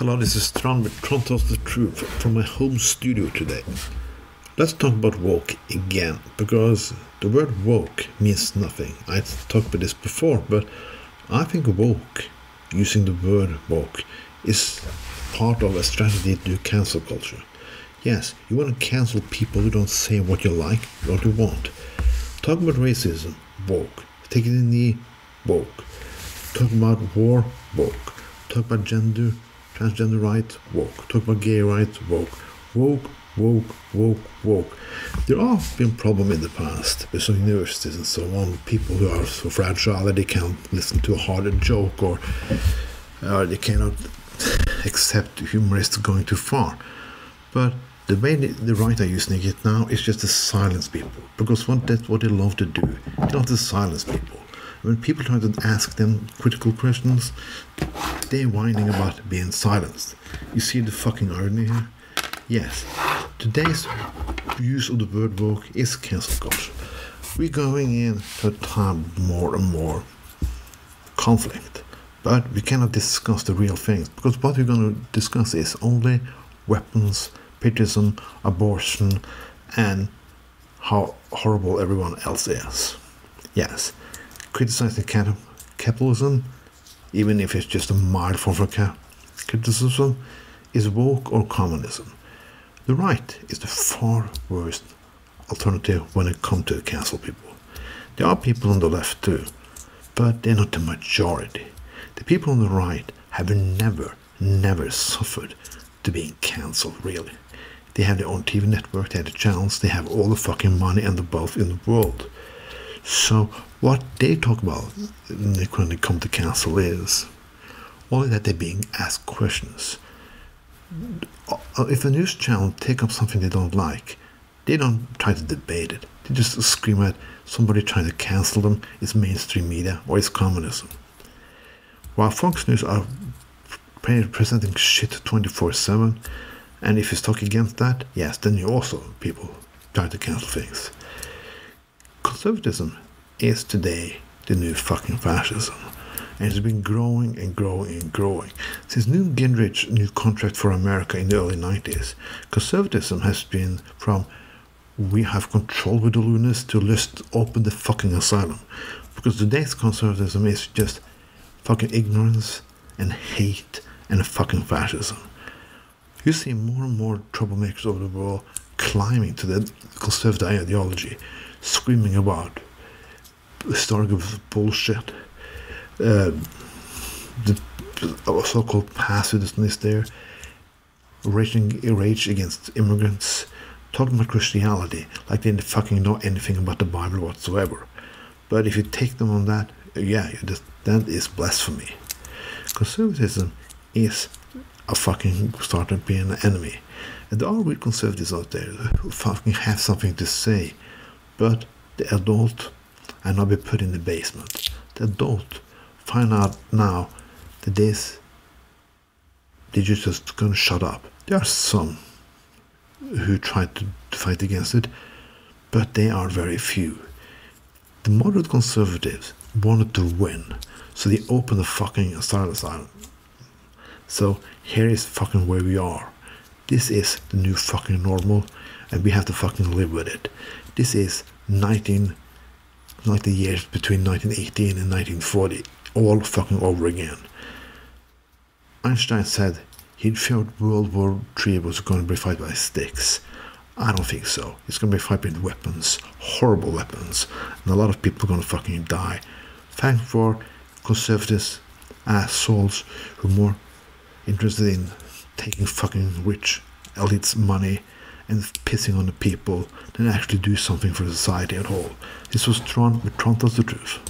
Hello, this is Trond with Tells the Truth from my home studio today. Let's talk about woke again, because the word woke means nothing. I talked about this before, but I think woke, using the word woke, is part of a strategy to cancel culture. Yes, you want to cancel people who don't say what you like, what you want. Talk about racism, woke. Take it in the woke. Talk about war, woke. Talk about gender, transgender rights, woke. Talk about gay rights, woke. Woke, woke, woke, woke. There have been problems in the past with some universities and so on. People who are so fragile that they can't listen to a harder joke or, they cannot accept humorists going too far. But the way the, the right are using it now is just to silence people because what that's what they love to do. They love to silence people. When people try to ask them critical questions, they're whining about being silenced. You see the fucking irony here? Yes, today's use of the word woke is cancel culture. We're going into a time more and more conflict, but we cannot discuss the real things because what we're going to discuss is only weapons, patriotism, abortion, and how horrible everyone else is. Yes, criticizing capitalism, even if it's just a mild form of criticism, is woke or communism. The right is the far worst alternative when it comes to cancel people. There are people on the left too, but they're not the majority. The people on the right have never, never suffered to being cancelled, really. They have their own TV network, they have the channels, they have all the fucking money and the wealth in the world. So what they talk about when they come to cancel is only that they're being asked questions. Uh, if a news channel take up something they don't like, they don't try to debate it. They just scream at somebody trying to cancel them. It's mainstream media or it's communism. While Fox News are presenting shit 24/7, and if you talk against that, yes, then you also people try to cancel things. Conservatism is today the new fucking fascism. And it's been growing and growing and growing. Since Newt Gingrich's new contract for America in the early 90s, conservatism has been from we have control with the loonies to just open the fucking asylum. Because today's conservatism is just fucking ignorance and hate and fucking fascism. You see more and more troublemakers over the world climbing to the conservative ideology, screaming about historical bullshit. Uh, the so-called is there, raging rage against immigrants, talking about Christianity like they fucking know anything about the Bible whatsoever. But if you take them on that, yeah, just, that is blasphemy. Conservatism is a fucking starting being an enemy. And there are real conservatives out there who fucking have something to say, but the adult and not be put in the basement. The adult find out now that this they just gonna shut up. There are some who try to fight against it, but they are very few. The moderate conservatives wanted to win, so they opened the fucking asylum. So here is fucking where we are. This is the new fucking normal, and we have to fucking live with it. This is 19 like the years between 1918 and 1940 all fucking over again. Einstein said he feared World War III was going to be fought by sticks. I don't think so. It's going to be fought with weapons, horrible weapons, and a lot of people are going to fucking die. Thank for conservatives, assholes who are more interested in taking fucking rich elites' money and pissing on the people than actually do something for society at all. This was Trond with Trond Tells the Truth.